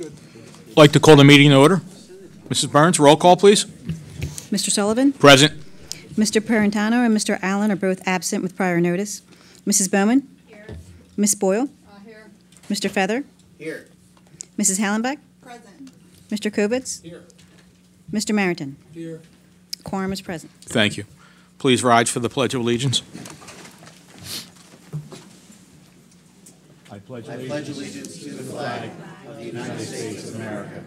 I'd like to call the meeting to order. Mrs. Burns, roll call, please. Mr. Sullivan? Present. Mr. Parentano and Mr. Allen are both absent with prior notice. Mrs. Bowman? Here. Ms. Boyle? Uh, here. Mr. Feather? Here. Mrs. Hallenbeck? Present. Mr. Kovitz? Here. Mr. Meriton? Here. Quorum is present. Thank you. Please rise for the Pledge of Allegiance. Pledge I pledge allegiance to the flag of the United States of America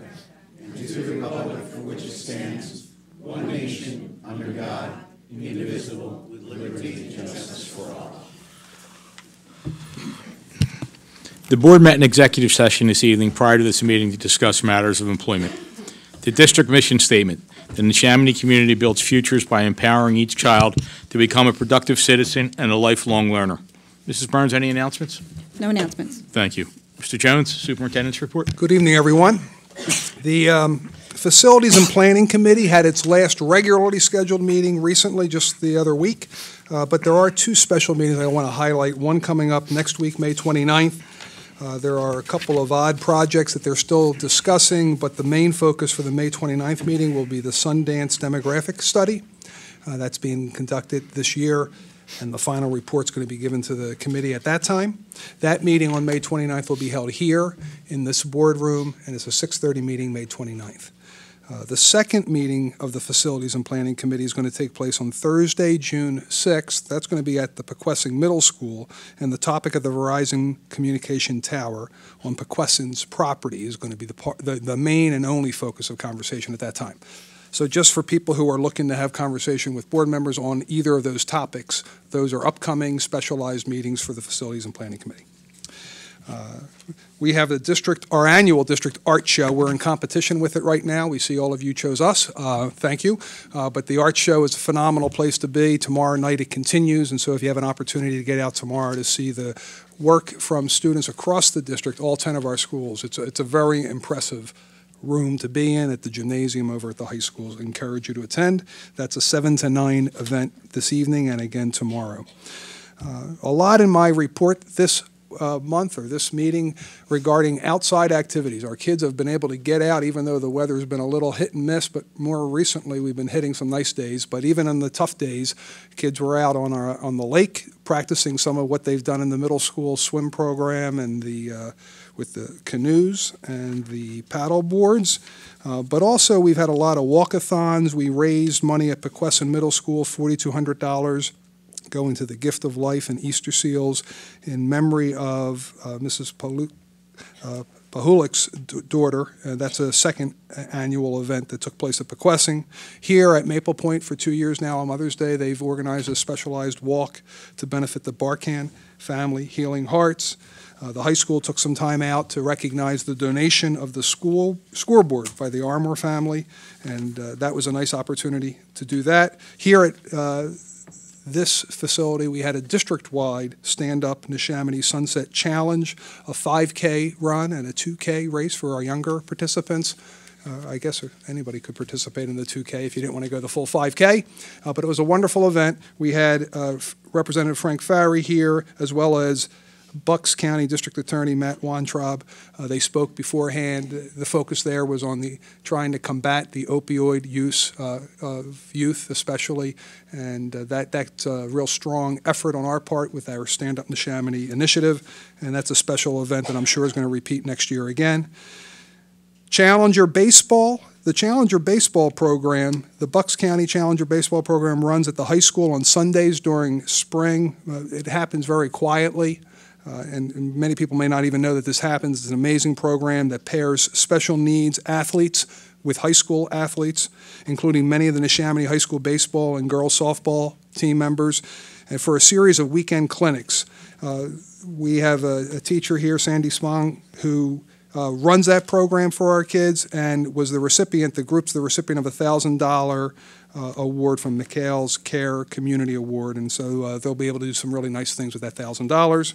and to the republic for which it stands, one nation, under God, indivisible, with liberty and justice for all. The board met in executive session this evening prior to this meeting to discuss matters of employment. The district mission statement, the Neshaminy community builds futures by empowering each child to become a productive citizen and a lifelong learner. Mrs. Burns, any announcements? No announcements. Thank you. Mr. Jones, Superintendent's report. Good evening, everyone. The um, Facilities and Planning Committee had its last regularly scheduled meeting recently, just the other week, Uh, but there are two special meetings I want to highlight, one coming up next week, May 29th. Uh, There are a couple of odd projects that they're still discussing, but the main focus for the May 29th meeting will be the Sundance Demographic Study. Uh, That's being conducted this year, and the final report's going to be given to the committee at that time. That meeting on May 29th will be held here in this boardroom, and it's a 6:30 meeting, May 29th. Uh, The second meeting of the Facilities and Planning Committee is going to take place on Thursday, June 6th. That's going to be at the Poquessing Middle School, and the topic of the Verizon Communication Tower on Poquessing's property is going to be the the the main and only focus of conversation at that time. So just for people who are looking to have conversation with board members on either of those topics, those are upcoming specialized meetings for the Facilities and Planning Committee. Uh, We have the district, our annual district art show. We're in competition with it right now. We see all of you chose us. Uh, Thank you. Uh, But the art show is a phenomenal place to be. Tomorrow night it continues, and so if you have an opportunity to get out tomorrow to see the work from students across the district, all 10 of our schools, it's a, it's a very impressive room to be in at the gymnasium over at the high schools. I encourage you to attend. That's a 7 to 9 event this evening and again tomorrow. Uh, A lot in my report this uh, month or this meeting regarding outside activities. Our kids have been able to get out even though the weather's been a little hit and miss, but more recently we've been hitting some nice days. But even on the tough days, kids were out on our on the lake practicing some of what they've done in the middle school swim program and the uh, with the canoes and the paddle boards. Uh, but also we've had a lot of walkathons. We raised money at Poquessing Middle School, $4,200 going to the Gift of Life and Easter Seals in memory of uh, Mrs. Palu- uh, Pahulik's daughter. Uh, that's a second annual event that took place at Poquessing. Here at Maple Point for two years now on Mother's Day, they've organized a specialized walk to benefit the Barkan family, Healing Hearts. Uh, the high school took some time out to recognize the donation of the school scoreboard by the Armour family, and uh, that was a nice opportunity to do that. Here at uh, this facility, we had a district-wide stand-up Neshaminy Sunset Challenge, a 5K run and a 2K race for our younger participants. Uh, I guess anybody could participate in the 2K if you didn't want to go the full 5K, uh, but it was a wonderful event. We had uh, Representative Frank Farry here, as well as Bucks County District Attorney Matt Weintraub. Uh, They spoke beforehand. The focus there was on the, trying to combat the opioid use uh, of youth especially, and uh, that, that's a real strong effort on our part with our Stand Up Neshaminy initiative, and that's a special event that I'm sure is going to repeat next year again. Challenger Baseball, the Challenger Baseball program, the Bucks County Challenger Baseball program runs at the high school on Sundays during spring. Uh, It happens very quietly. Uh, and, and many people may not even know that this happens. It's an amazing program that pairs special needs athletes with high school athletes, including many of the Neshaminy High School baseball and girls softball team members, and for a series of weekend clinics. Uh, we have a, a teacher here, Sandy Spong, who uh, runs that program for our kids and was the recipient, the group's the recipient of a $1,000 uh, award from McHale's Care Community Award. And so uh, they'll be able to do some really nice things with that $1,000.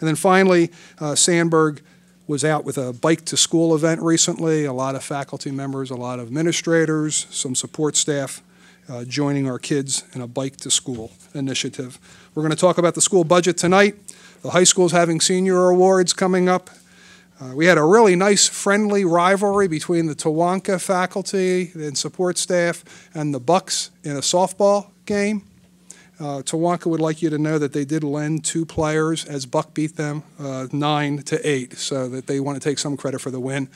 And then finally, uh, Sandburg was out with a bike to school event recently. A lot of faculty members, a lot of administrators, some support staff uh, joining our kids in a bike to school initiative. We're going to talk about the school budget tonight. The high school's having senior awards coming up. Uh, We had a really nice friendly rivalry between the Tawanka faculty and support staff and the Bucks in a softball game. Uh, Tawanka would like you to know that they did lend two players as Buck beat them uh, nine to eight, so that they want to take some credit for the win.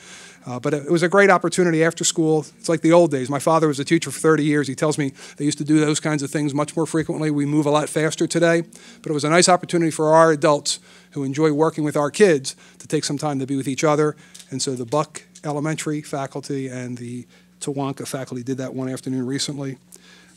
Uh, but it was a great opportunity after school. It's like the old days. My father was a teacher for 30 years. He tells me they used to do those kinds of things much more frequently. We move a lot faster today, but it was a nice opportunity for our adults who enjoy working with our kids to take some time to be with each other. And so the Buck Elementary faculty and the Tawanka faculty did that one afternoon recently.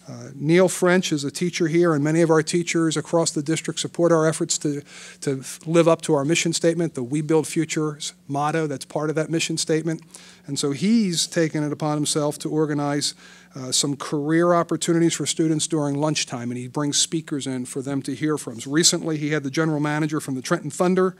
Uh, Neil French is a teacher here, and many of our teachers across the district support our efforts to, to live up to our mission statement, the We Build Futures motto that's part of that mission statement. And so he's taken it upon himself to organize uh, some career opportunities for students during lunchtime, and he brings speakers in for them to hear from. So recently, he had the general manager from the Trenton Thunder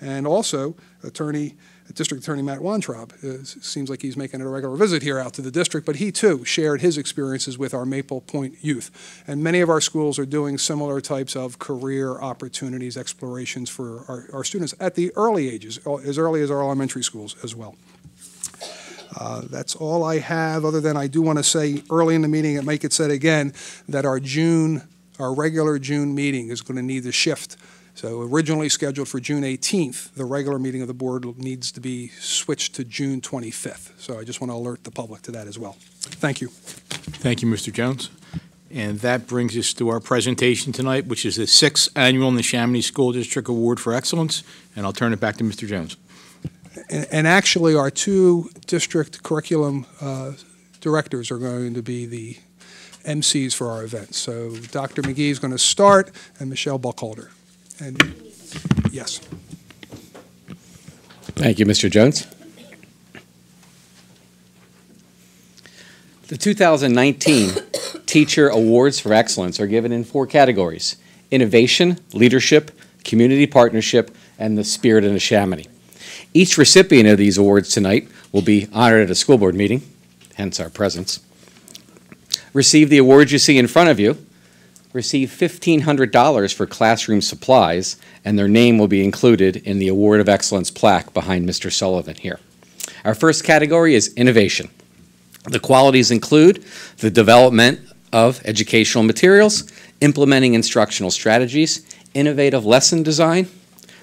and also attorney District Attorney Matt Weintraub. Uh, seems like he's making a regular visit here out to the district, but he too shared his experiences with our Maple Point youth. And many of our schools are doing similar types of career opportunities, explorations for our, our students at the early ages, uh, as early as our elementary schools as well. Uh, That's all I have, other than I do want to say early in the meeting, and make it said again, that our June, our regular June meeting is going to need to shift. So originally scheduled for June 18th, the regular meeting of the board needs to be switched to June 25th. So I just want to alert the public to that as well. Thank you. Thank you, Mr. Jones. And that brings us to our presentation tonight, which is the sixth annual Neshaminy School District Award for Excellence, and I'll turn it back to Mr. Jones. And and actually, our two district curriculum uh, directors are going to be the MCs for our event. So Dr. McGee is going to start, and Michelle Buckholder. And, yes. Thank you, Mr. Jones. The 2019 Teacher Awards for Excellence are given in four categories innovation, leadership, community partnership, and the spirit of Neshaminy. Each recipient of these awards tonight will be honored at a school board meeting, hence our presence. Receive the awards you see in front of you. Receive $1,500 for classroom supplies, and their name will be included in the Award of Excellence plaque behind Mr. Sullivan here. Our first category is innovation. The qualities include the development of educational materials, implementing instructional strategies, innovative lesson design,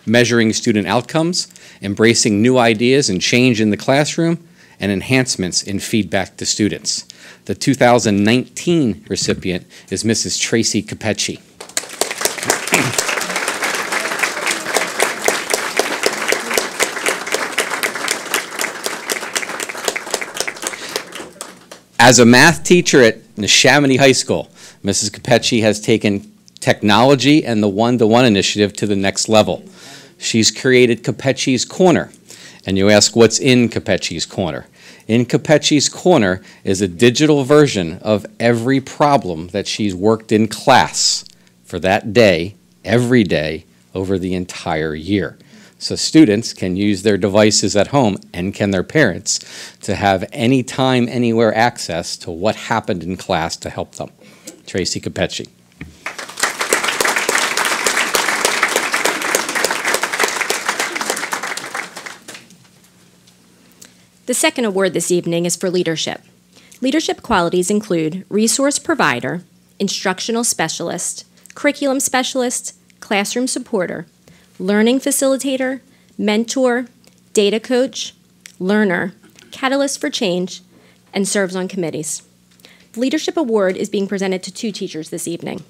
measuring student outcomes, embracing new ideas and change in the classroom, and enhancements in feedback to students. The 2019 recipient is Mrs. Tracy Capecci. As a math teacher at Neshaminy High School, Mrs. Capecci has taken technology and the one-to-one initiative to the next level. She's created Capecci's Corner. And you ask, what's in Capecci's Corner? In Capecci's Corner is a digital version of every problem that she's worked in class for that day, every day, over the entire year. So students can use their devices at home, and can their parents, to have any time, anywhere access to what happened in class to help them. Tracy Capecci. The second award this evening is for leadership. Leadership qualities include resource provider, instructional specialist, curriculum specialist, classroom supporter, learning facilitator, mentor, data coach, learner, catalyst for change, and serves on committees. The Leadership Award is being presented to two teachers this evening.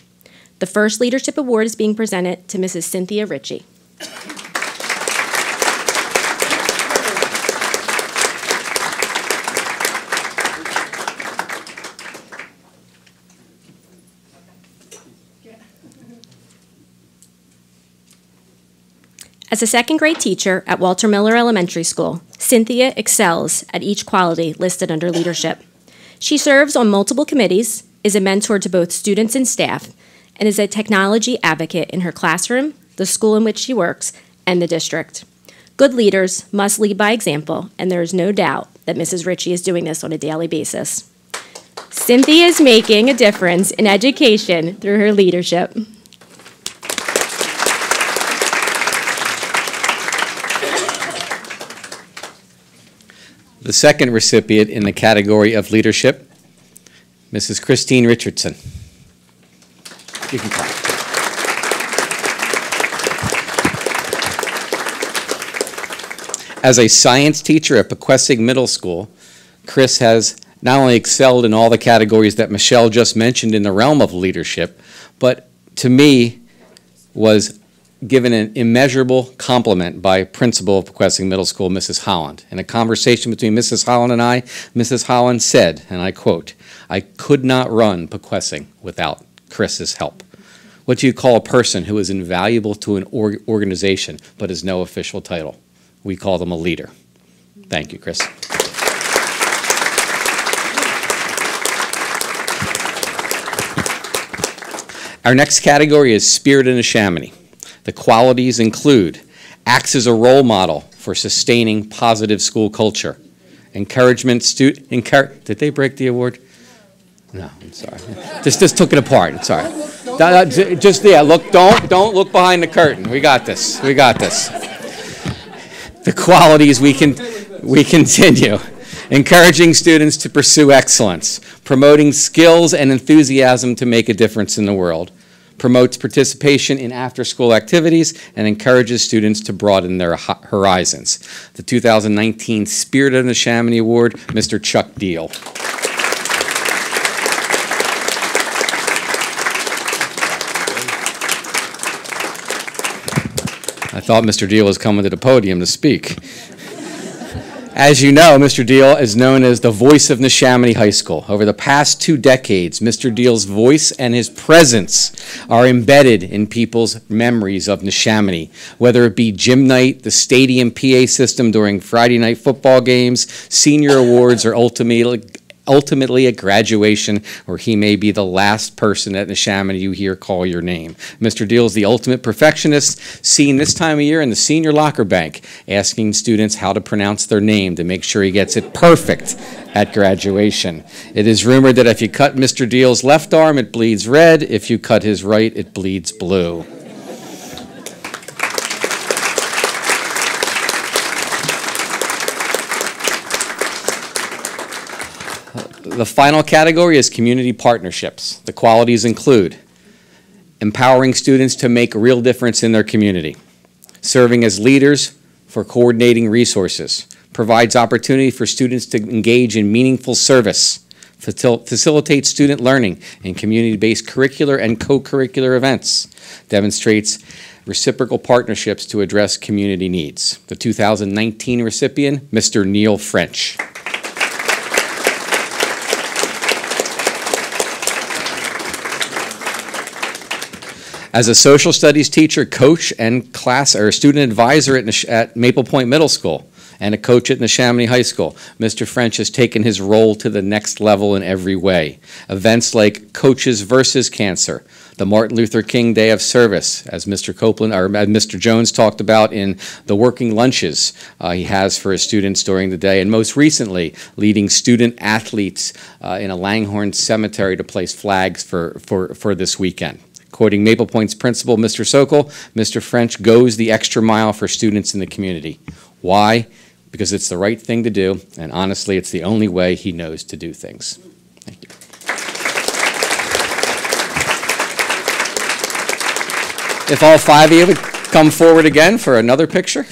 The first Leadership Award is being presented to Mrs. Cynthia Ritchie. As a second grade teacher at Walter Miller Elementary School, Cynthia excels at each quality listed under leadership. She serves on multiple committees, is a mentor to both students and staff, and is a technology advocate in her classroom, the school in which she works, and the district. Good leaders must lead by example, and there is no doubt that Mrs. Ritchie is doing this on a daily basis. Cynthia is making a difference in education through her leadership. The second recipient in the category of leadership, Mrs. Christine Richardson. You can. As a science teacher at Poquessing Middle School, Chris has not only excelled in all the categories that Michelle just mentioned in the realm of leadership, but to me was given an immeasurable compliment by principal of Poquessing Middle School, Mrs. Holland. In a conversation between Mrs. Holland and I, Mrs. Holland said, and I quote, "I could not run Poquessing without Chris's help." What do you call a person who is invaluable to an org- organization but has no official title? We call them a leader. Thank you, Chris. Our next category is Spirit Neshaminy. The qualities include acts as a role model for sustaining positive school culture, encouragement, did they break the award? No, I'm sorry. Just, just took it apart. Sorry. That- that- Just yeah. Look, don't don't look behind the curtain. We got this. We got this. The qualities we can we continue. Encouraging students to pursue excellence, promoting skills and enthusiasm to make a difference in the world, promotes participation in after-school activities, and encourages students to broaden their horizons. The 2019 Spirit of Neshaminy Award, Mr. Chuck Deal. I thought Mr. Deal was coming to the podium to speak. As you know, Mr. Deal is known as the voice of Neshaminy High School. Over the past two decades, Mr. Deal's voice and his presence are embedded in people's memories of Neshaminy, whether it be gym night, the stadium PA system during Friday night football games, senior awards, or ultimately, ultimately at graduation, where he may be the last person at Neshaminy you hear call your name. Mr. Deal is the ultimate perfectionist, seen this time of year in the senior locker bank, asking students how to pronounce their name to make sure he gets it perfect at graduation. It is rumored that if you cut Mr. Deal's left arm, it bleeds red. If you cut his right, it bleeds blue. The final category is community partnerships. The qualities include empowering students to make a real difference in their community, serving as leaders for coordinating resources, provides opportunity for students to engage in meaningful service, facil- facilitates student learning in community-based curricular and co-curricular events, demonstrates reciprocal partnerships to address community needs. The 2019 recipient, Mr. Neil French. As a social studies teacher, coach, and class or student advisor at, at Maple Point Middle School, and a coach at Neshaminy High School, Mr. French has taken his role to the next level in every way. Events like Coaches versus Cancer, the Martin Luther King Day of Service, as Mr. Copeland or Mr. Jones talked about in the working lunches uh, he has for his students during the day, and most recently, leading student athletes uh, in a Langhorne cemetery to place flags for, for, for this weekend. Quoting Maple Point's principal, Mr. Sokol, Mr. French goes the extra mile for students in the community. Why? Because it's the right thing to do, and honestly, it's the only way he knows to do things. Thank you. If all five of you would come forward again for another picture.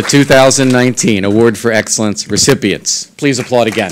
The 2019 Award for Excellence recipients. Please applaud again.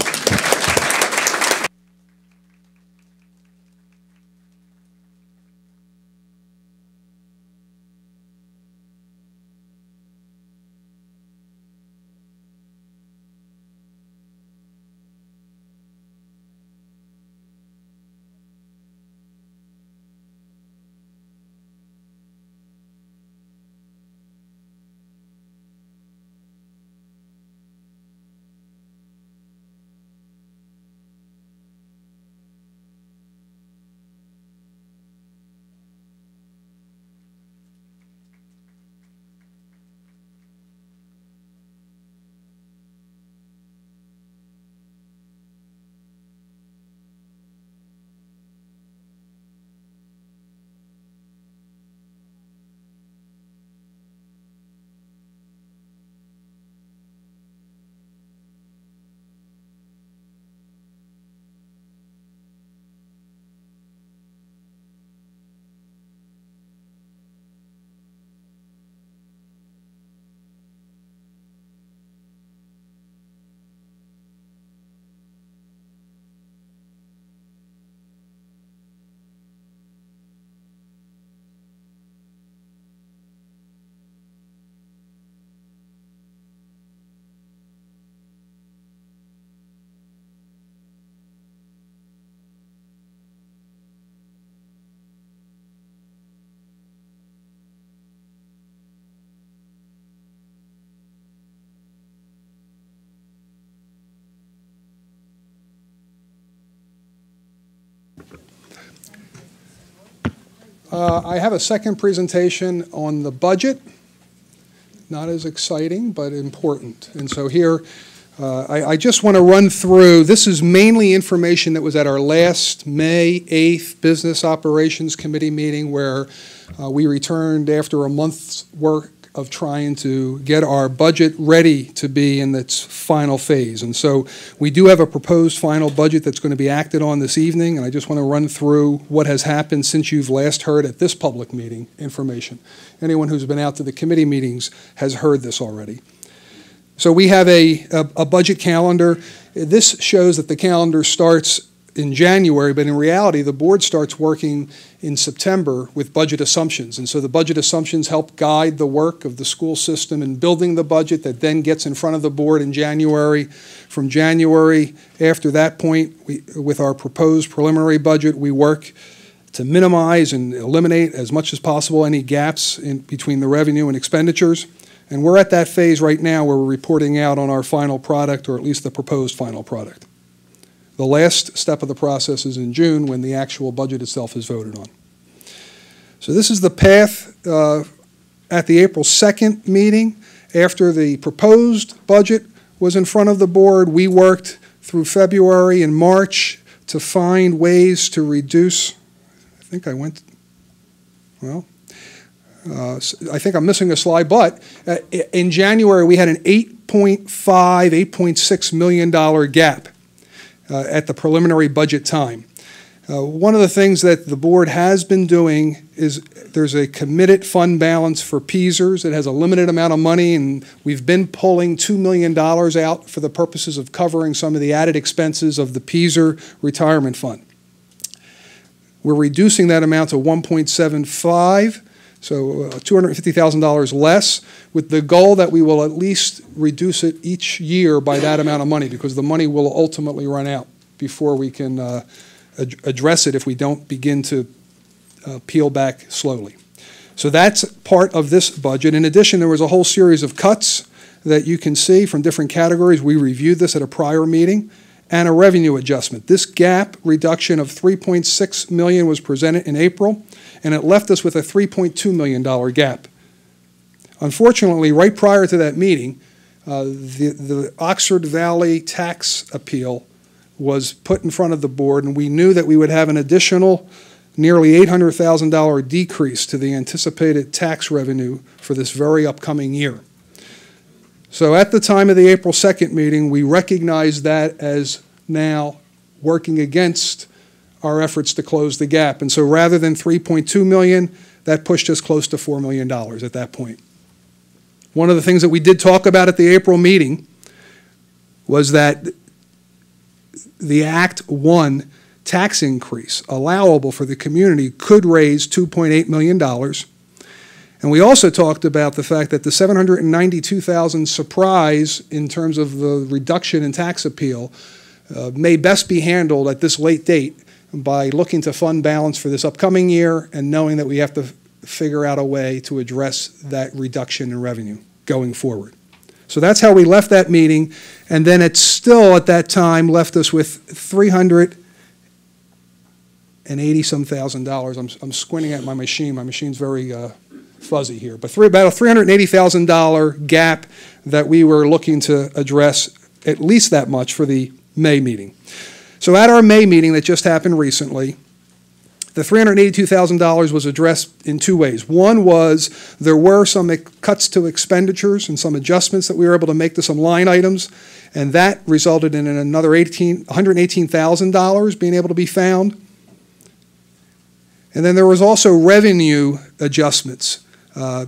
Uh, I have a second presentation on the budget. Not as exciting, but important. And so here, uh, I I just want to run through, this is mainly information that was at our last May 8th Business Operations Committee meeting where uh, we returned after a month's work of trying to get our budget ready to be in its final phase. And so we do have a proposed final budget that's going to be acted on this evening, and I just want to run through what has happened since you've last heard at this public meeting information. Anyone who's been out to the committee meetings has heard this already. So we have a, a, a budget calendar. This shows that the calendar starts in January, but in reality, the board starts working in September with budget assumptions. And so the budget assumptions help guide the work of the school system in building the budget that then gets in front of the board in January. From January, after that point, we, with our proposed preliminary budget, we work to minimize and eliminate as much as possible any gaps in between the revenue and expenditures. And we're at that phase right now where we're reporting out on our final product, or at least the proposed final product. The last step of the process is in June when the actual budget itself is voted on. So this is the path uh, at the April 2nd meeting. After the proposed budget was in front of the board, we worked through February and March to find ways to reduce, I think I went, well, uh, I think I'm missing a slide, but uh, in January, we had an 8.5, 8.6 million dollar gap uh, at the preliminary budget time. Uh, One of the things that the board has been doing is there's a committed fund balance for PSERS. It has a limited amount of money, and we've been pulling $2 million out for the purposes of covering some of the added expenses of the PESER retirement fund. We're reducing that amount to 1.75, so uh, $250,000 less, with the goal that we will at least reduce it each year by that amount of money, because the money will ultimately run out before we can uh, ad- address it if we don't begin to uh, peel back slowly. So that's part of this budget. In addition, there was a whole series of cuts that you can see from different categories. We reviewed this at a prior meeting, and a revenue adjustment. This gap reduction of 3.6 million was presented in April, and it left us with a 3.2 million dollar gap. Unfortunately, right prior to that meeting, uh, the, the Oxford Valley tax appeal was put in front of the board, and we knew that we would have an additional nearly $800,000 decrease to the anticipated tax revenue for this very upcoming year. So at the time of the April 2nd meeting, we recognized that as now working against our efforts to close the gap. And so rather than 3.2 million, that pushed us close to $4 million at that point. One of the things that we did talk about at the April meeting was that the Act 1 tax increase allowable for the community could raise $2.8 million. And we also talked about the fact that the 792,000 surprise in terms of the reduction in tax appeal uh, may best be handled at this late date by looking to fund balance for this upcoming year and knowing that we have to figure out a way to address that reduction in revenue going forward. So that's how we left that meeting, and then it still, at that time, left us with 380 some thousand dollars. I'm, I'm squinting at my machine. My machine's very uh, fuzzy here, but three, about a $380,000 gap that we were looking to address, at least that much for the May meeting. So at our May meeting that just happened recently, the $382,000 was addressed in two ways. One was there were some cuts to expenditures and some adjustments that we were able to make to some line items, and that resulted in another 18, $118,000 being able to be found. And then there was also revenue adjustments, uh,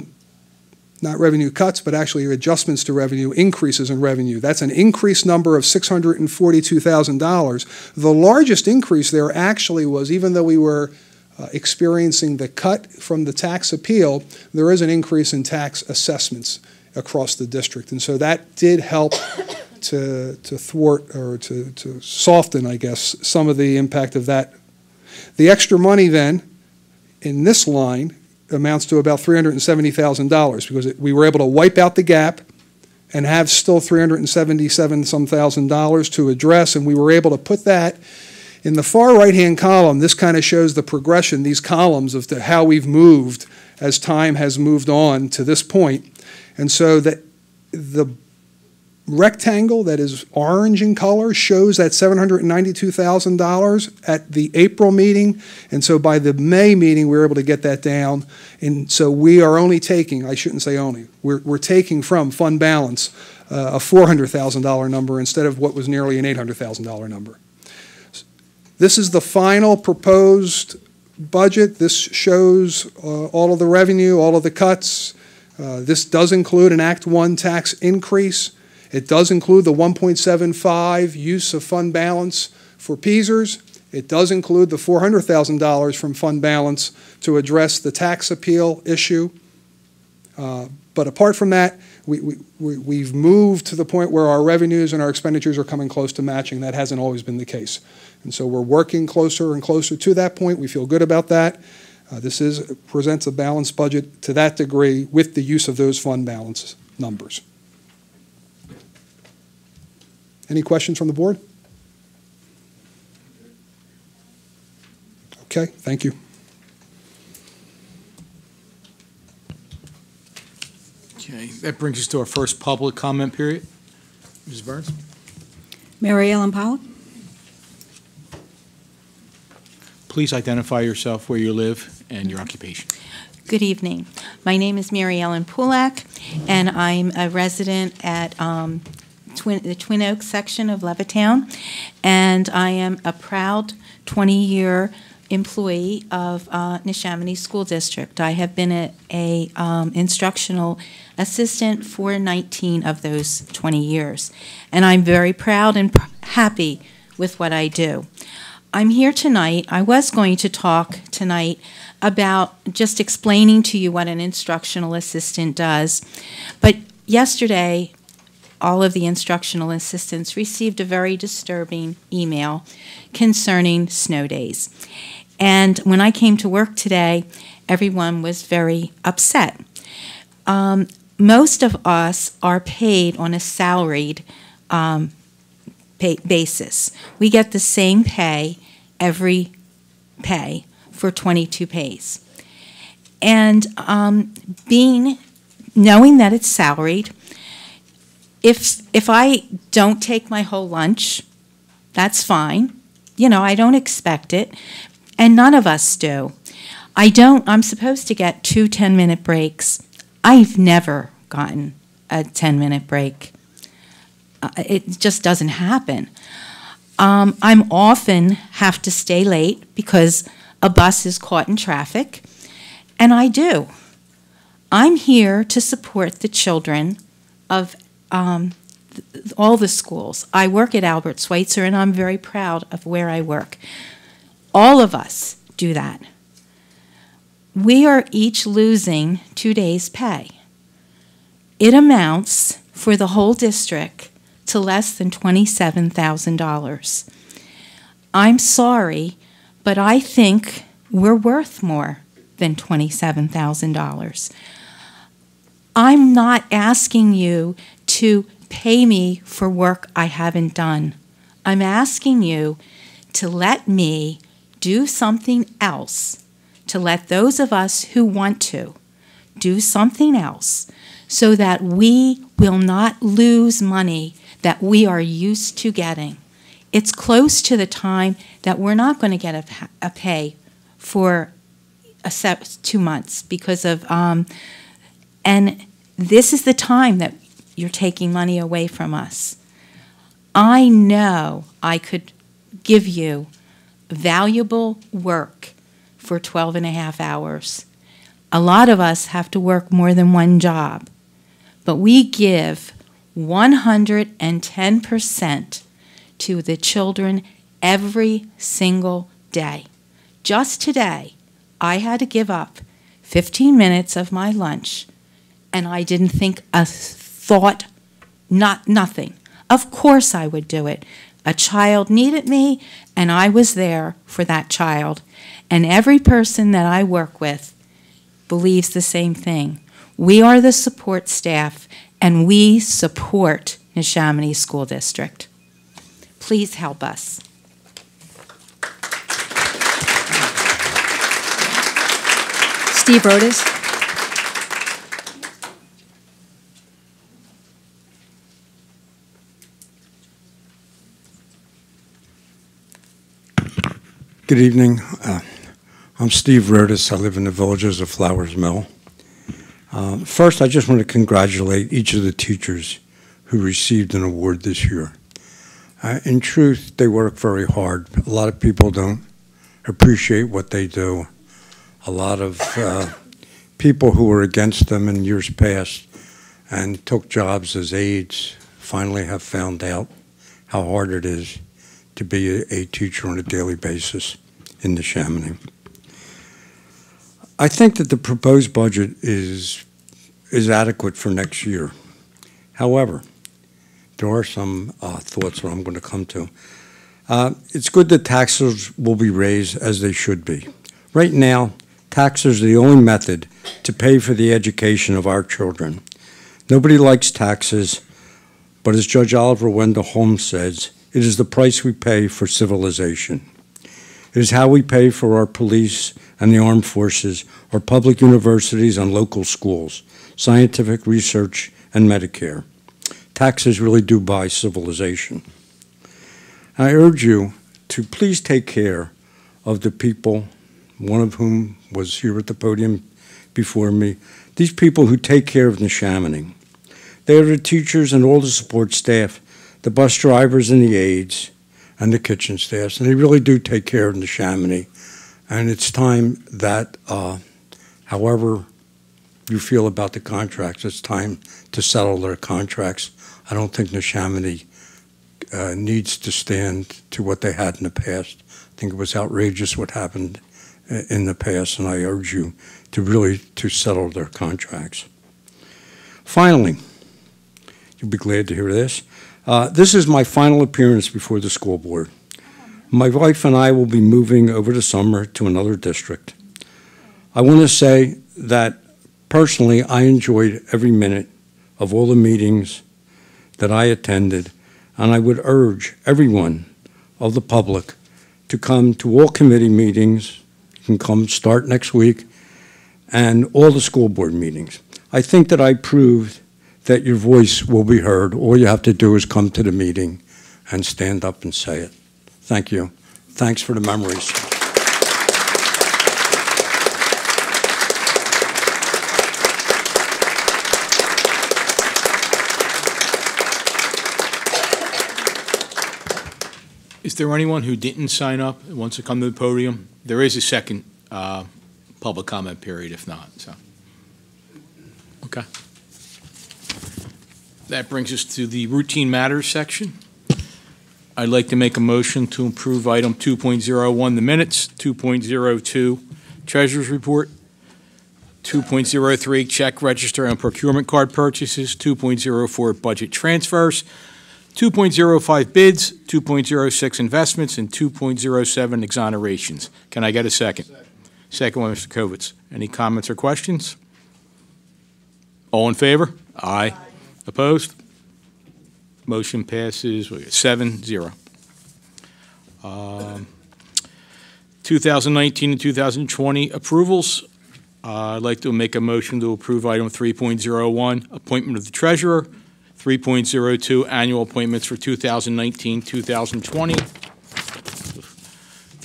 not revenue cuts, but actually adjustments to revenue, increases in revenue. That's an increased number of $642,000. The largest increase there actually was, even though we were uh, experiencing the cut from the tax appeal, there is an increase in tax assessments across the district. And so that did help to, to thwart or to, to soften, I guess, some of the impact of that. The extra money then in this line amounts to about $370,000 because it- we were able to wipe out the gap and have still 377 some thousand dollars to address, and we were able to put that In the far right-hand column, this kind of shows the progression, these columns of the, how we've moved as time has moved on to this. And so that the rectangle that is orange in color shows that $792,000 at the April meeting. And so by the May meeting, we were able to get that down. And so we are only taking, I shouldn't say only, we're, we're taking from fund balance uh, a $400,000 number instead of what was nearly an $800,000 number. This is the final proposed budget. This shows uh, all of the revenue, all of the cuts. Uh, This does include an Act One tax increase. It does include the 1.75 use of fund balance for PSERS. It does include the $400,000 from fund balance to address the tax appeal issue. Uh, But apart from that, we, we- we've moved to the point where our revenues and our expenditures are coming close to matching. That hasn't always been the case. And so we're working closer and closer to that point. We feel good about that. Uh, This is, presents a balanced budget to that degree with the use of those fund balance numbers. Any questions from the board? Okay, thank you. Okay, that brings us to our first public comment period. Ms. Burns? Mary Ellen Pollock. Please identify yourself, where you live, and your occupation. Good evening. My name is Mary Ellen Pulak, and I'm a resident at um, Twin, the Twin Oaks section of Levittown, and I am a proud 20-year employee of uh, Neshaminy School District. I have been a, a um, instructional assistant for 19 of those 20 years, and I'm very proud and pr- happy with what I do. I'm here tonight. I was going to talk tonight about just explaining to you what an instructional assistant does. But yesterday, all of the instructional assistants received a very disturbing email concerning snow days. And when I came to work today, everyone was very upset. Um, most of us are paid on a salaried um, basis. We get the same pay every pay for 22 pays. And um, being, knowing that it's salaried, if, if I don't take my whole lunch, that's fine. You know, I don't expect it, and none of us do. I don't, I'm supposed to get two 10 minute breaks. I've never gotten a 10 minute break. Uh, it just doesn't happen. Um, I'm often have to stay late because a bus is caught in traffic, and I do. I'm here to support the children of um, th- all the schools. I work at Albert Schweitzer, and I'm very proud of where I work. All of us do that. We are each losing two days' pay. It amounts for the whole district to less than $27,000. I'm sorry, but I think we're worth more than $27,000. I'm not asking you to pay me for work I haven't done. I'm asking you to let me do something else, to let those of us who want to do something else so that we will not lose money that we are used to getting. It's close to the time that we're not going to get a, a pay for a set, two months because of, um, and this is the time that you're taking money away from us. I know I could give you valuable work for 12 and a half hours. A lot of us have to work more than one job, but we give 110% to the children every single day. Just today, I had to give up 15 minutes of my lunch, and I didn't think a thought, not nothing. Of course I would do it. A child needed me, and I was there for that child. And every person that I work with believes the same thing. We are the support staff, and we support Neshaminy School District. Please help us. Steve Rodas. Good evening. Uh, I'm Steve Rodas. I live in the villages of Flowers Mill. Uh, First, I just want to congratulate each of the teachers who received an award this year. Uh, In truth, they work very hard. A lot of people don't appreciate what they do. A lot of uh, people who were against them in years past and took jobs as aides finally have found out how hard it is to be a, teacher on a daily basis in Neshaminy. I think that the proposed budget is is adequate for next year. However, there are some uh, thoughts that I'm going to come to. Uh, it's good that taxes will be raised as they should be. Right now, taxes are the only method to pay for the education of our children. Nobody likes taxes, but as Judge Oliver Wendell Holmes says, it is the price we pay for civilization. It is how we pay for our police and the armed forces, our public universities and local schools, scientific research, and Medicare. Taxes really do buy civilization. I urge you to please take care of the people, one of whom was here at the podium before me, these people who take care of Neshaminy. They are the teachers and all the support staff the bus drivers and the aides and the kitchen staffs, and they really do take care of Neshaminy. And it's time that, uh, however you feel about the contracts, it's time to settle their contracts. I don't think Neshaminy uh, needs to stand to what they had in the past. I think it was outrageous what happened in the past, and I urge you to really to settle their contracts. Finally, you'll be glad to hear this. Uh, This is my final appearance before the school board. My wife and I will be moving over the summer to another district. I want to say that personally, I enjoyed every minute of all the meetings that I attended, and I would urge everyone of the public to come to all committee meetings. You can come start next week, and all the school board meetings. I think that I proved that your voice will be heard. All you have to do is come to the meeting and stand up and say it. Thank you. Thanks for the memories. Is there anyone who didn't sign up and wants to come to the podium? There is a second uh, public comment period if not, so. Okay. That brings us to the routine matters section. I'd like to make a motion to approve item 2.01, the minutes, 2.02, treasurer's report, 2.03, check register and procurement card purchases, 2.04, budget transfers, 2.05 bids, 2.06 investments, and 2.07 exonerations. Can I get a second? Second one, Mr. Kovitz. Any comments or questions? All in favor? Aye. Opposed? Motion passes wait, seven, zero. Um, 2019 and 2020 approvals. Uh, I'd like to make a motion to approve item 3.01, appointment of the treasurer, 3.02, annual appointments for 2019, 2020.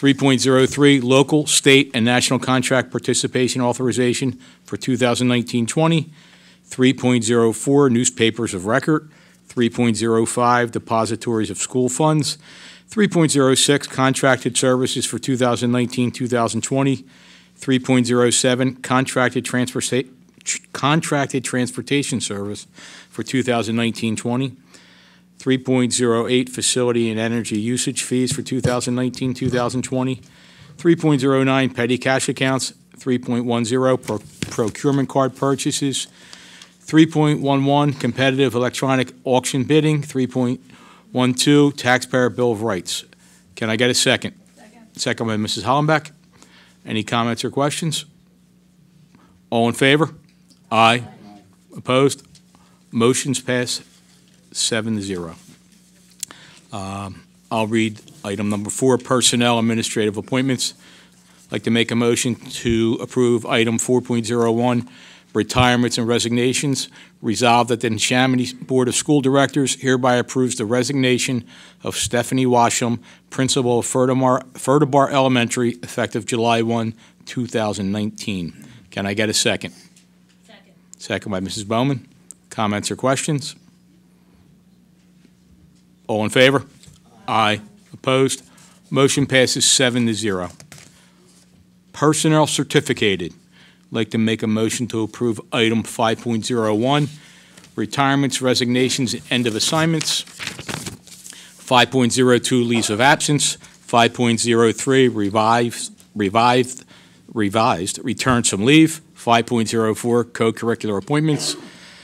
3.03, local, state, and national contract participation authorization for 2019-20. 3.04, newspapers of record. 3.05, depositories of school funds. 3.06, contracted services for 2019-2020. 3.07, contracted transporta- contracted transportation service for 2019-20. 3.08, facility and energy usage fees for 2019-2020. 3.09, petty cash accounts. 3.10, pro- procurement card purchases. 3.11, competitive electronic auction bidding. 3.12, taxpayer bill of rights. Can I get a second? Second. Second by Mrs. Hollenbeck. Any comments or questions? All in favor? Aye. Opposed? Motion's pass seven to zero. Um, I'll read item number four, personnel administrative appointments. I'd like to make a motion to approve item 4.01, retirements and resignations. Resolved that the Neshaminy Board of School Directors hereby approves the resignation of Stephanie Washam, principal of Ferderbar Elementary, effective July 1, 2019. Can I get a second? Second. Second by Mrs. Bowman. Comments or questions? All in favor? Aye. Opposed? Motion passes seven to zero. Personnel certificated. Like to make a motion to approve item 5.01, retirements, resignations, end of assignments. 5.02, leaves of absence. 5.03, revised, revived, revised, returns from leave. 5.04, co-curricular appointments.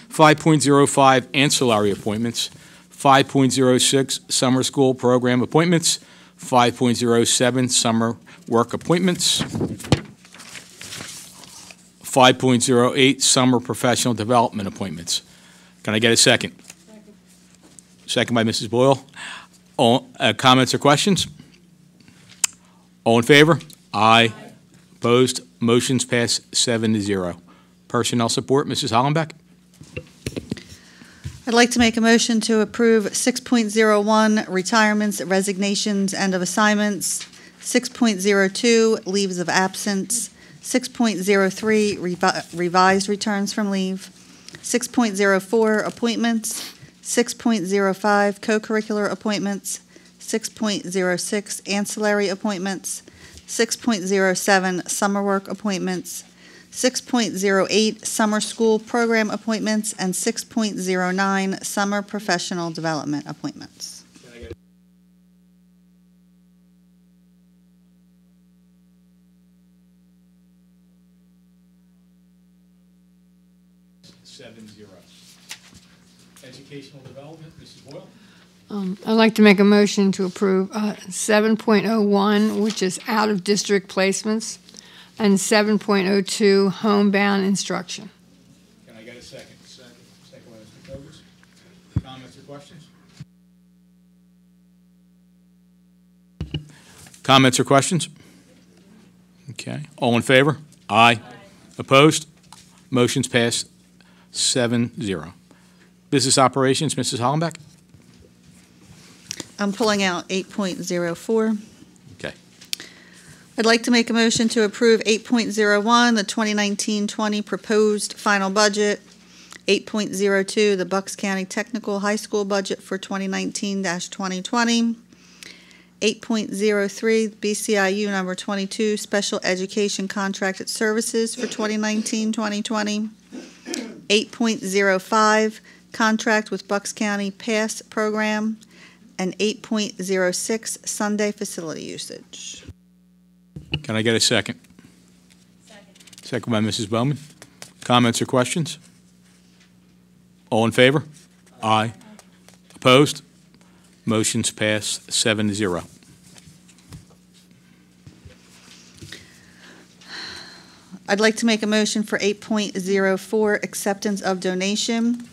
5.05, ancillary appointments. 5.06, summer school program appointments. 5.07, summer work appointments. 5.08, summer professional development appointments. Can I get a second? Second by Mrs. Boyle. All, uh, comments or questions? All in favor? Aye. Opposed? Motion's pass seven to zero. Personnel support, Mrs. Hollenbeck? I'd like to make a motion to approve 6.01 retirements, resignations, end of assignments, 6.02 leaves of absence, 6.03 revi- revised returns from leave, 6.04 appointments, 6.05 co-curricular appointments, 6.06 ancillary appointments, 6.07 summer work appointments, 6.08 summer school program appointments, and 6.09 summer professional development appointments. Educational development, Mrs. Boyle? Um, I'd like to make a motion to approve uh, 7.01, which is out-of-district placements, and 7.02, homebound instruction. Can I get a second? Second. Second by Mr. Covas. Comments or questions? Comments or questions? Okay. All in favor? Aye. Opposed? Motion's passed seven zero. Business operations, Mrs. Hollenbeck? I'm pulling out 8.04. Okay. I'd like to make a motion to approve 8.01, the 2019-20 proposed final budget, 8.02, the Bucks County Technical High School budget for 2019-2020, 8.03, BCIU number 22, Special Education Contracted Services for 2019-2020, 8.05, Contract with Bucks County Pass Program, and 8.06, Sunday Facility Usage. Can I get a second? Second. Second by Mrs. Bowman. Comments or questions? All in favor? Aye. Opposed? Motion's passed 7-0. I'd like to make a motion for 8.04, acceptance of donation.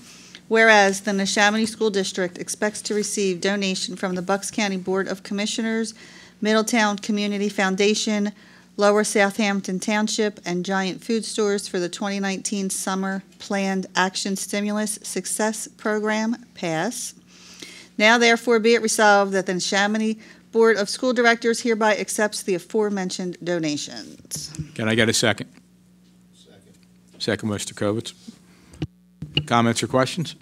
Whereas the Neshaminy School District expects to receive donation from the Bucks County Board of Commissioners, Middletown Community Foundation, Lower Southampton Township, and Giant Food Stores for the 2019 Summer Planned Action Stimulus Success Program, PASS. Now therefore be it resolved that the Neshaminy Board of School Directors hereby accepts the aforementioned donations. Can I get a second? Second. Second, Mr. Kovitz. Comments or questions?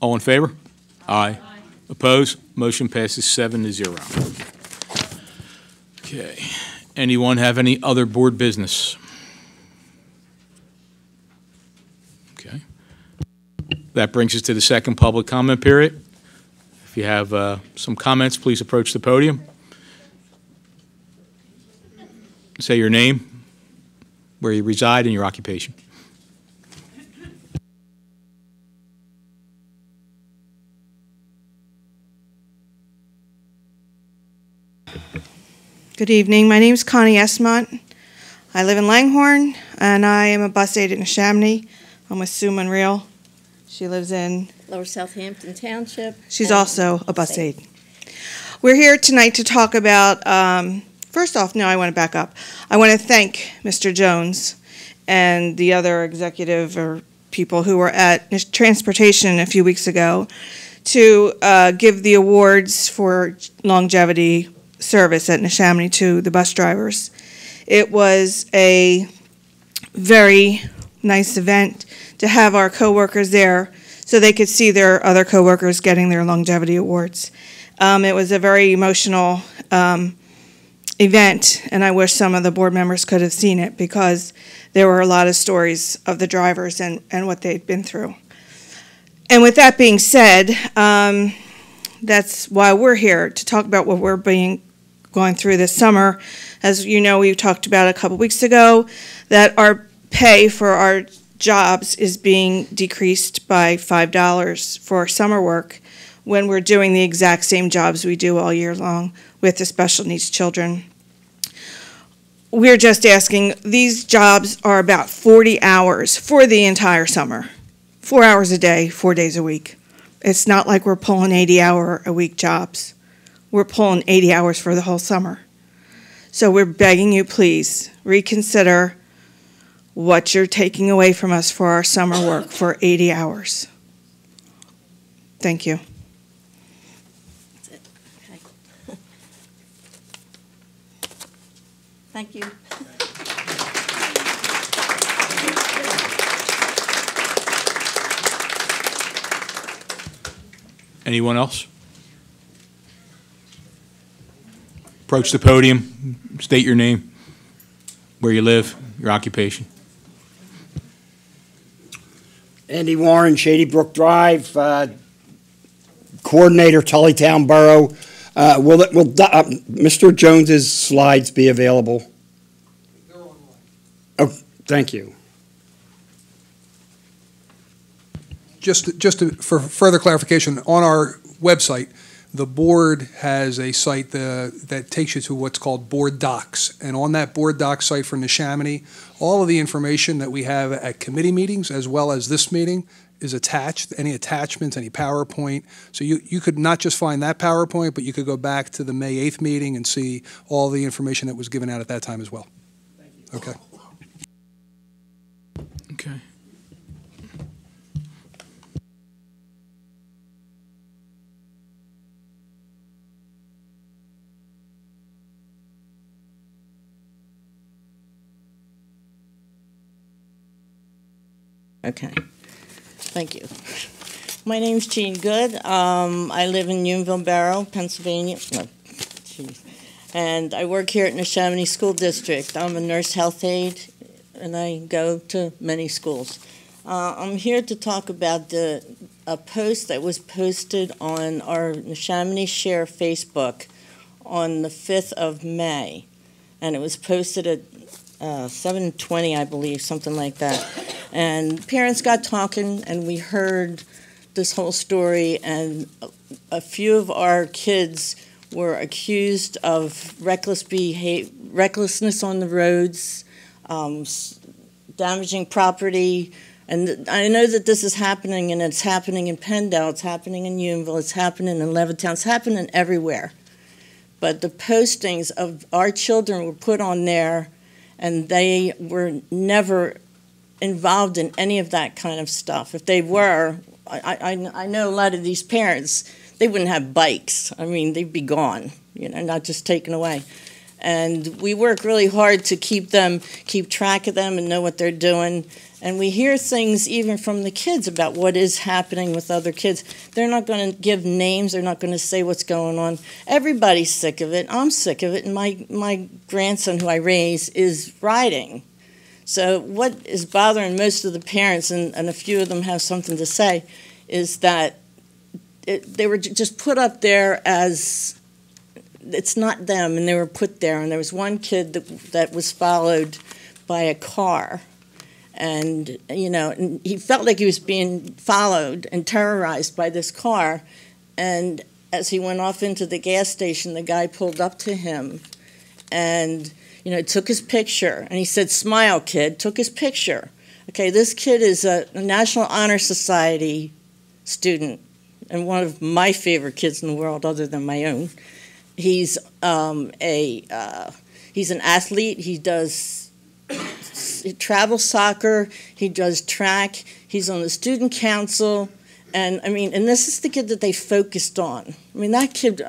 All in favor? Aye. Opposed? Motion passes seven to zero. Okay. Anyone have any other board business? Okay. That brings us to the second public comment period. If you have uh, some comments, please approach the podium. Say your name, where you reside, and your occupation. Good evening. My name is Connie Esmont. I live in Langhorne, and I am a bus aide in Neshaminy. I'm with Sue Monreal. She lives in, Lower Southampton Township. she's also a bus aide. We're here tonight to talk about um, first off, no, I want to back up. I want to thank Mr. Jones and the other executive or people who were at transportation a few weeks ago to uh, give the awards for longevity service at Neshaminy to the bus drivers. It was a very nice event to have our coworkers there so they could see their other coworkers getting their longevity awards. Um, it was a very emotional um, event, and I wish some of the board members could have seen it because there were a lot of stories of the drivers and, and what they'd been through. And with that being said, um, that's why we're here to talk about what we're being going through this summer. As you know, we talked about a couple weeks ago that our pay for our jobs is being decreased by $5 for summer work when we're doing the exact same jobs we do all year long with the special needs children. We're just asking, these jobs are about 40 hours for the entire summer. Four hours a day, four days a week. It's not like we're pulling 80 hour a week jobs. We're pulling 80 hours for the whole summer. So we're begging you, please reconsider what you're taking away from us for our summer work for 80 hours. Thank you. Thank you. Anyone else? Approach the podium, state your name, where you live, your occupation. Andy Warren, Shady Brook Drive, uh, Coordinator, Tullytown Borough. Uh, Will, it- will uh, Mr. Jones's slides be available? They're online. Oh, thank you. Just, just to- for further clarification, on our website, the board has a site uh, that takes you to what's called Board Docs. And on that Board doc site for Neshaminy, all of the information that we have at committee meetings, as well as this meeting, is attached, any attachments, any PowerPoint. So you, you could not just find that PowerPoint, but you could go back to the May 8th meeting and see all the information that was given out at that time as well. Okay. Okay. Okay, thank you. My name's Jean Good. Um, I live in Unionville Barrow, Pennsylvania. And I work here at Neshaminy School District. I'm a nurse health aide, and I go to many schools. Uh, I'm here to talk about the a post that was posted on our Neshaminy Share Facebook on the 5th of May, and it was posted at uh, 7:20, I believe, something like that. And parents got talking, and we heard this whole story, and a, few of our kids were accused of reckless behavior, recklessness on the roads, um, damaging property. And I know that this is happening, and it's happening in Penndel, it's happening in Unionville, it's happening in Levittown, it's happening everywhere. But the postings of our children were put on there, and they were never involved in any of that kind of stuff. If they were, I, I, I know a lot of these parents, they wouldn't have bikes. I mean, they'd be gone, you know, not just taken away. And we work really hard to keep them, keep track of them and know what they're doing. And we hear things even from the kids about what is happening with other kids. They're not going to give names, they're not going to say what's going on. Everybody's sick of it. I'm sick of it. And my, my grandson, who I raise, is riding. So, what is bothering most of the parents, and, and a few of them have something to say, is that it, they were just put up there as it's not them, and they were put there. And there was one kid that, that was followed by a car. And, you know, and he felt like he was being followed and terrorized by this car. And as he went off into the gas station, the guy pulled up to him and, you know, took his picture. And he said, Smile, kid, took his picture. Okay, this kid is a National Honor Society student and one of my favorite kids in the world, other than my own. He's um, a uh, He's an athlete. He does travel soccer. He does track. He's on the student council. And I mean, and this is the kid that they focused on. I mean, that kid,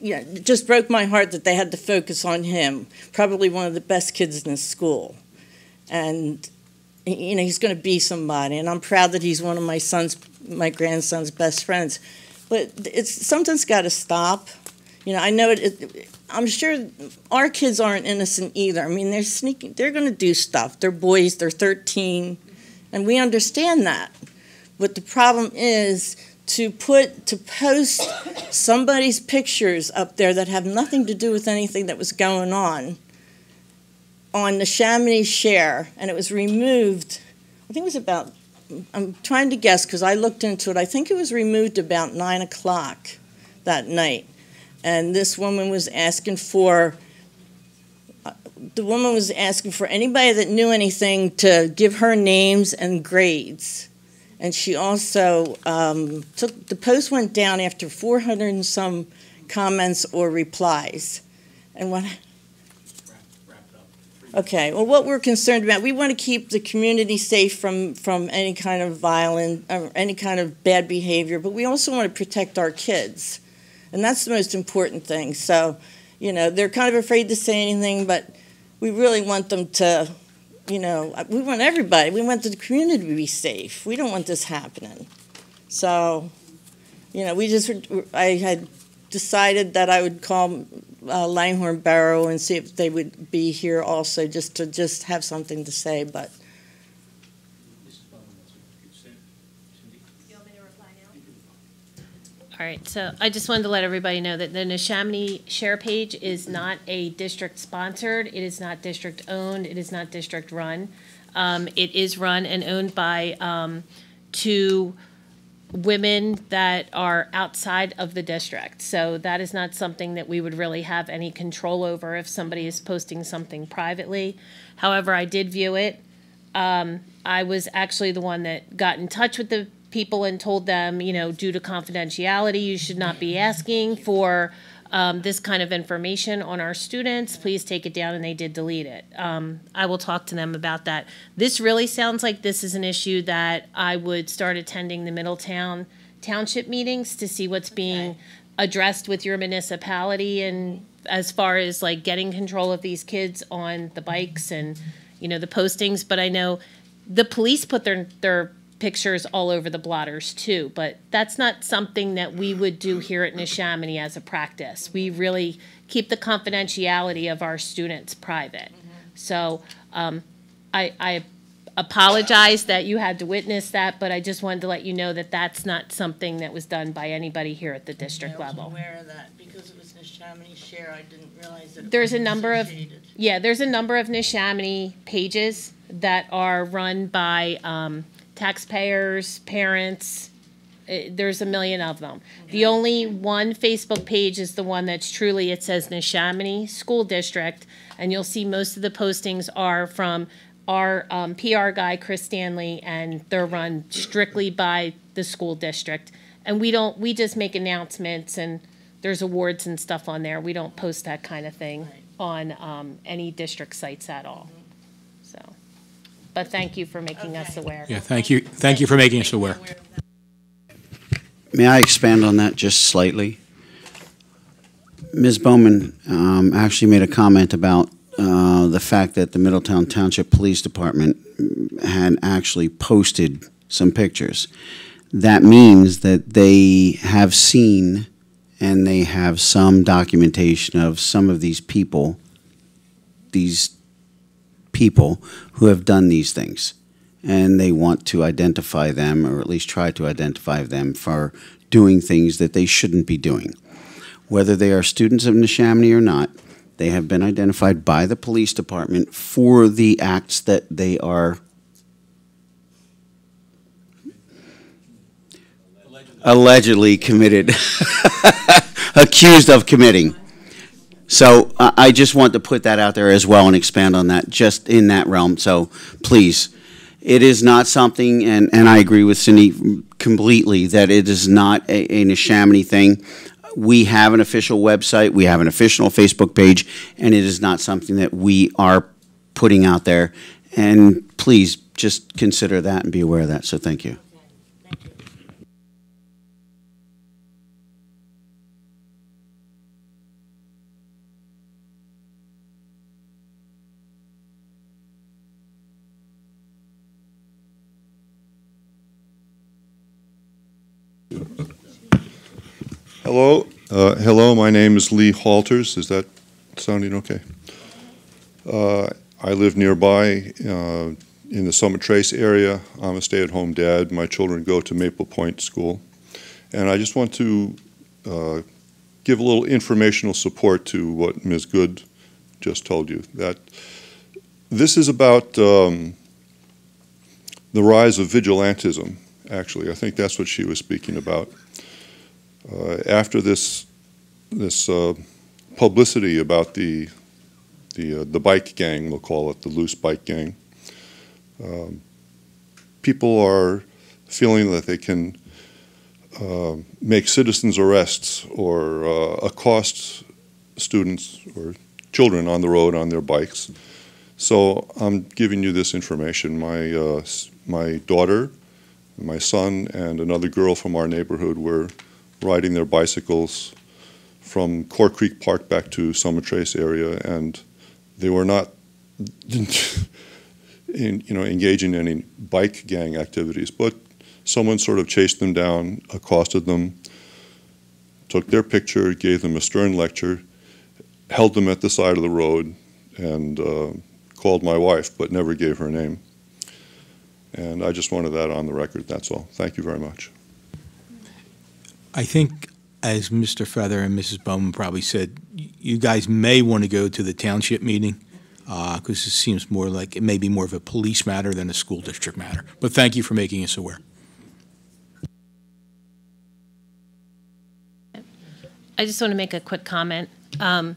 yeah, it just broke my heart that they had to focus on him. Probably one of the best kids in the school. And, you know, he's going to be somebody. And I'm proud that he's one of my son's, my grandson's best friends. But it's something's got to stop. You know, I know it, it. I'm sure our kids aren't innocent either. I mean, they're sneaking. They're going to do stuff. They're boys. They're 13, and we understand that. But the problem is to put to post somebody's pictures up there that have nothing to do with anything that was going on on the Neshaminy share, and it was removed. I think it was about. I'm trying to guess because I looked into it. I think it was removed about nine o'clock that night, and this woman was asking for. The woman was asking for anybody that knew anything to give her names and grades. And she also um, took, the post went down after 400 and some comments or replies. And what? Okay, well, what we're concerned about, we want to keep the community safe from, from any kind of violent, or any kind of bad behavior, but we also want to protect our kids. And that's the most important thing. So, you know, they're kind of afraid to say anything, but we really want them to you know, we want everybody, we want the community to be safe. We don't want this happening. So, you know, we just, I had decided that I would call uh, Langhorne Barrow and see if they would be here also, just to just have something to say, but. All right, so I just wanted to let everybody know that the Neshaminy Share page is not a district-sponsored, it is not district-owned, it is not district-run. Um, It is run and owned by um, two women that are outside of the district. So that is not something that we would really have any control over if somebody is posting something privately. However, I did view it. Um, I was actually the one that got in touch with the people and told them, you know, due to confidentiality, you should not be asking for um, this kind of information on our students. Please take it down, and they did delete it. Um, I will talk to them about that. This really sounds like this is an issue that I would start attending the Middletown Township meetings to see what's being addressed with your municipality and as far as like getting control of these kids on the bikes and, you know, the postings. But I know the police put their, their pictures all over the blotters too, but that's not something that we would do here at Neshaminy as a practice. We really keep the confidentiality of our students private. So um, I, I apologize that you had to witness that, but I just wanted to let you know that that's not something that was done by anybody here at the district I was level. aware of that, because it was Neshaminy Share, I didn't realize that it There's a was number of, associated. yeah, there's a number of Neshaminy pages that are run by um, taxpayers, parents. Eh, There's a million of them. The only one Facebook page is the one that's truly, it says Neshaminy School District, and you'll see most of the postings are from our um, PR guy, Chris Stanley, and they're run strictly by the school district. And we don't, we just make announcements and there's awards and stuff on there. We don't post that kind of thing on um, any district sites at all. So, but thank you for making us aware. Yeah, thank you, thank you for making us aware. May I expand on that just slightly? Ms. Bowman um, actually made a comment about uh, the fact that the Middletown Township Police Department had actually posted some pictures. That means that they have seen and they have some documentation of some of these people, these people who have done these things and they want to identify them, or at least try to identify them for doing things that they shouldn't be doing. Whether they are students of Neshaminy or not, they have been identified by the police department for the acts that they are allegedly committed, accused of committing. So I I just want to put that out there as well and expand on that, just in that realm. So please, it is not something, and, and I agree with Cindy completely, that it is not a, a Neshaminy thing. we have an official website, we have an official Facebook page, and it is not something that we are putting out there. And please, just consider that and be aware of that, so thank you. Hello, uh, hello, my name is Lee Halters. Is that sounding okay? Uh, I live nearby uh, in the Summit Trace area. I'm a stay-at-home dad. My children go to Maple Point School. And I just want to uh, give a little informational support to what Ms. Good just told you, that this is about um, the rise of vigilantism, actually. I think that's what she was speaking about. Uh, after this this uh, publicity about the the uh, the bike gang, we'll call it the loose bike gang, um, people are feeling that they can uh, make citizens arrests or uh, accost students or children on the road on their bikes. So I'm giving you this information. My uh, my daughter, my son, and another girl from our neighborhood were riding their bicycles from Core Creek Park back to Summit Trace area, and they were not, in, you know, engaging in any bike gang activities, but someone sort of chased them down, accosted them, took their picture, gave them a stern lecture, held them at the side of the road, and uh, called my wife, but never gave her name. And I just wanted that on the record, that's all. Thank you very much. I think, as Mr. Feather and Mrs. Bowman probably said, you guys may want to go to the township meeting, because it seems more like, it may be more of a police matter than a school district matter. But thank you for making us aware. I just want to make a quick comment. Um,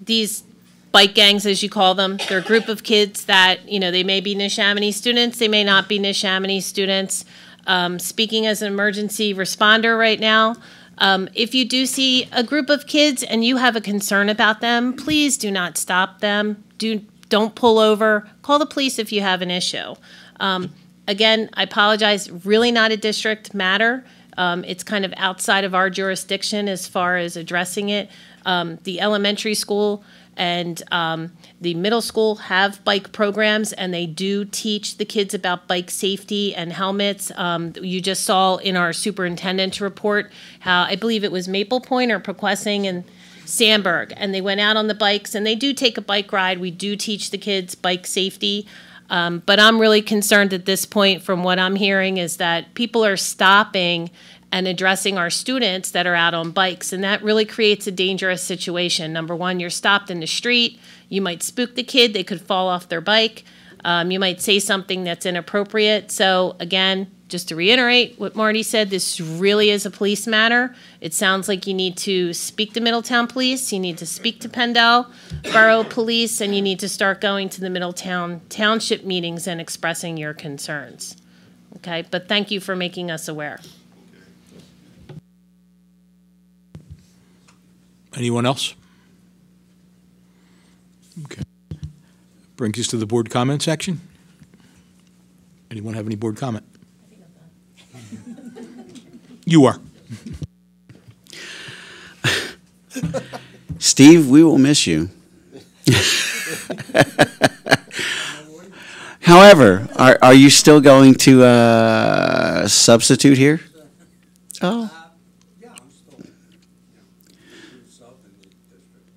These bike gangs, as you call them, they're a group of kids that, you know, they may be Neshaminy students, they may not be Neshaminy students. Um, Speaking as an emergency responder right now, um, if you do see a group of kids and you have a concern about them, please do not stop them. Do, don't pull over. Call the police if you have an issue. Um, Again, I apologize, really not a district matter. Um, It's kind of outside of our jurisdiction as far as addressing it. Um, The elementary school and um, the middle school have bike programs, and they do teach the kids about bike safety and helmets. Um, You just saw in our superintendent's report how, I believe it was Maple Point or Poquessing and Sandburg, and they went out on the bikes, and they do take a bike ride. We do teach the kids bike safety. Um, but I'm really concerned at this point, from what I'm hearing, is that people are stopping and addressing our students that are out on bikes, and that really creates a dangerous situation. Number one, you're stopped in the street. You might spook the kid; they could fall off their bike. Um, you might say something that's inappropriate. So again, just to reiterate what Marty said, this really is a police matter. It sounds like you need to speak to Middletown Police, you need to speak to Penndel Borough Police, and you need to start going to the Middletown Township meetings and expressing your concerns. Okay, but thank you for making us aware. Anyone else? Okay. Brings us to the board comment section. Anyone have any board comment? You are. Steve, we will miss you. However, are, are you still going to uh, substitute here? Oh.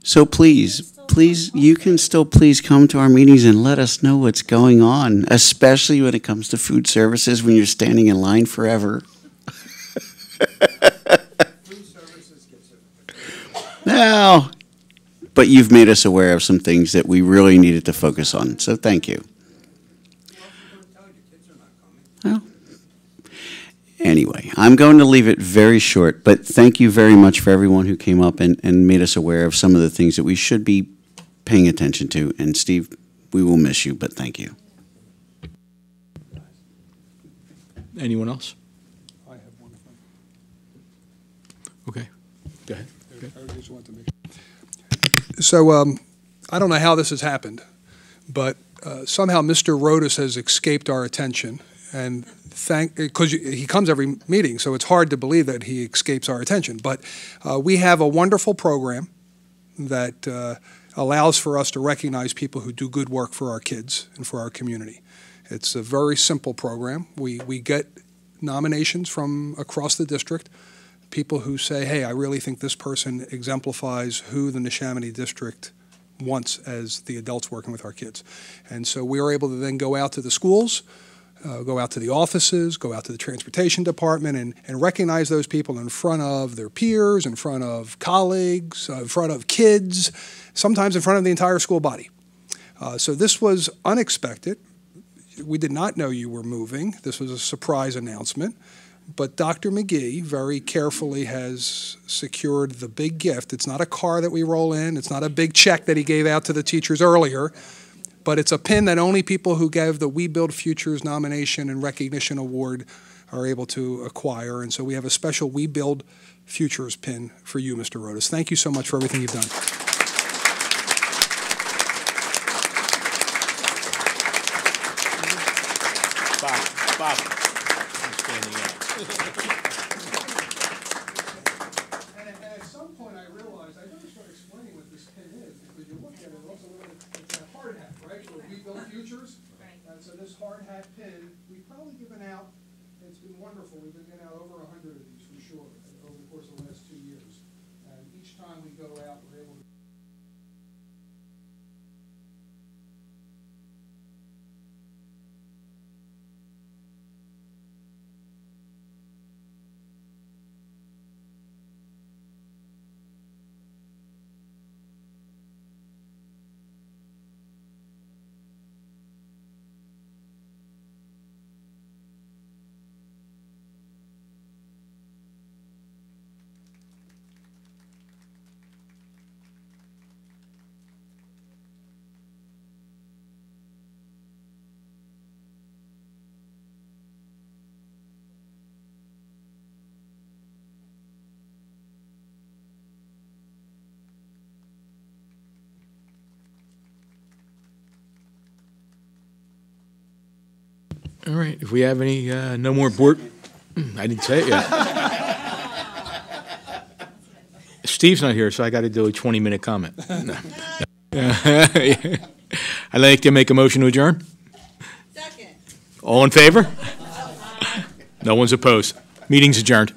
So please, please, you can still please come to our meetings and let us know what's going on, especially when it comes to food services when you're standing in line forever. No, but you've made us aware of some things that we really needed to focus on, so thank you. Anyway, I'm going to leave it very short, but thank you very much for everyone who came up and, and made us aware of some of the things that we should be paying attention to. And Steve, we will miss you, but thank you. Anyone else? Okay. Go ahead. So um, I don't know how this has happened, but uh, somehow Mr. Rodas has escaped our attention. And thank, because he comes every meeting, so it's hard to believe that he escapes our attention. But uh, we have a wonderful program that uh, allows for us to recognize people who do good work for our kids and for our community. It's a very simple program. We, we get nominations from across the district, people who say, hey, I really think this person exemplifies who the Neshaminy district wants as the adults working with our kids. And so we are able to then go out to the schools, uh, go out to the offices, go out to the transportation department, and, and recognize those people in front of their peers, in front of colleagues, uh, in front of kids, sometimes in front of the entire school body. Uh, so this was unexpected. We did not know you were moving. This was a surprise announcement. But Dr. McGee very carefully has secured the big gift. It's not a car that we roll in, it's not a big check that he gave out to the teachers earlier, but it's a pin that only people who gave the We Build Futures nomination and recognition award are able to acquire. And so we have a special We Build Futures pin for you, Mr. Rodas. Thank you so much for everything you've done. Bob, Bob. I'm standing up. And at, at some point, I realized I better start explaining what this pin is, because you look at it, it looks a little, it's a hard hat, right? So we build futures. And so this hard hat pin, we've probably given out, it's been wonderful, we've been giving out over a hundred of these for sure, over the course of the last two years. And each time we go out, we're able to All right, if we have any, uh, no more board, I didn't say it yet. Steve's not here, so I got to do a 20-minute comment. No. I'd like to make a motion to adjourn. Second. All in favor? No one's opposed. Meeting's adjourned.